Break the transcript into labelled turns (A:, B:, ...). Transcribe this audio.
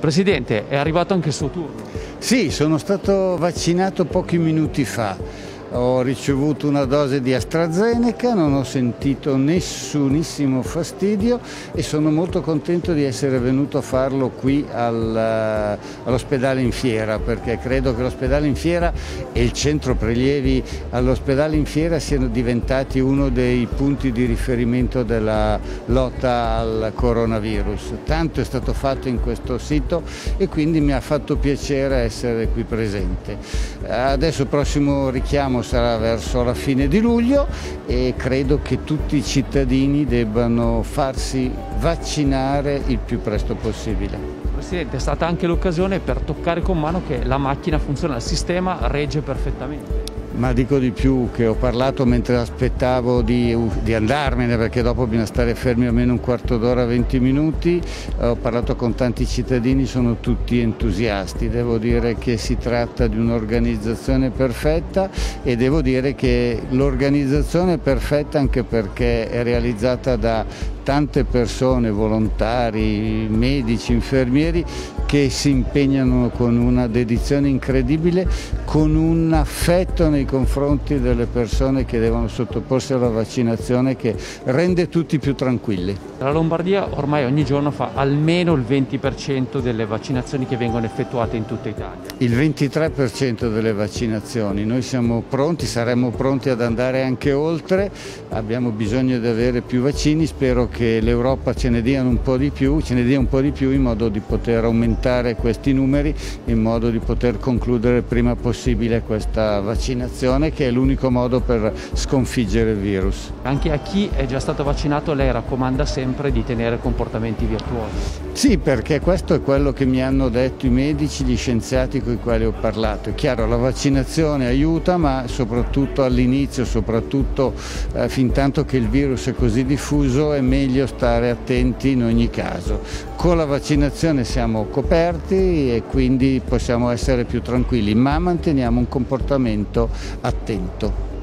A: Presidente, è arrivato anche il suo turno.
B: Sì, sono stato vaccinato pochi minuti fa ho ricevuto una dose di AstraZeneca, non ho sentito nessunissimo fastidio e sono molto contento di essere venuto a farlo qui al, all'ospedale in Fiera perché credo che l'ospedale in Fiera e il centro prelievi all'ospedale in Fiera siano diventati uno dei punti di riferimento della lotta al coronavirus. Tanto è stato fatto in questo sito e quindi mi ha fatto piacere essere qui presente. Adesso il prossimo richiamo sarà verso la fine di luglio e credo che tutti i cittadini debbano farsi vaccinare il più presto possibile.
A: Presidente, è stata anche l'occasione per toccare con mano che la macchina funziona, il sistema regge perfettamente.
B: Ma dico di più che ho parlato mentre aspettavo di, di, andarmene perché dopo bisogna stare fermi almeno un quarto d'ora, 20 minuti, ho parlato con tanti cittadini, sono tutti entusiasti, devo dire che si tratta di un'organizzazione perfetta e devo dire che l'organizzazione è perfetta anche perché è realizzata da tante persone, volontari, medici, infermieri che si impegnano con una dedizione incredibile, con un affetto nei confronti delle persone che devono sottoporsi alla vaccinazione che rende tutti più tranquilli.
A: La Lombardia ormai ogni giorno fa almeno il 20% delle vaccinazioni che vengono effettuate in tutta Italia.
B: Il 23% delle vaccinazioni, noi siamo pronti, saremmo pronti ad andare anche oltre, abbiamo bisogno di avere più vaccini, spero che l'Europa ce ne dia un po' di più, ce ne dia un po' di più in modo di poter aumentare aumentare questi numeri in modo di poter concludere il prima possibile questa vaccinazione che è l'unico modo per sconfiggere il virus.
A: Anche a chi è già stato vaccinato lei raccomanda sempre di tenere comportamenti virtuosi?
B: Sì, perché questo è quello che mi hanno detto i medici, gli scienziati con i quali ho parlato. È chiaro, la vaccinazione aiuta, ma soprattutto all'inizio, soprattutto eh, fin tanto che il virus è così diffuso, è meglio stare attenti in ogni caso. Con la vaccinazione siamo coperti e quindi possiamo essere più tranquilli, ma manteniamo un comportamento attento.